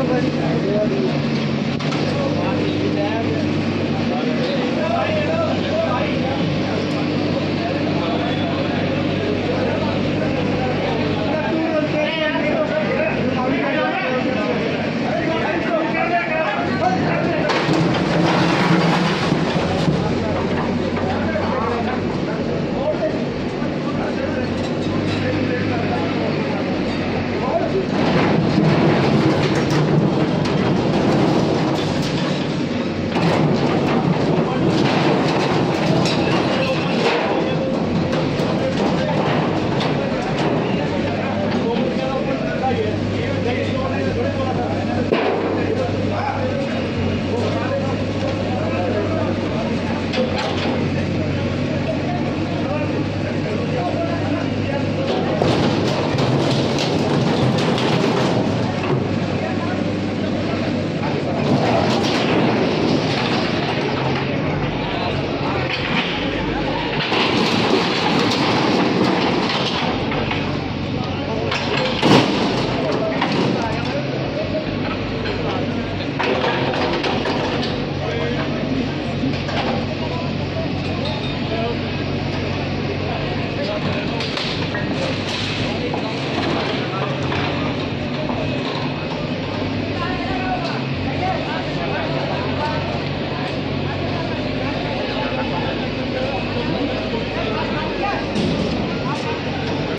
olhando.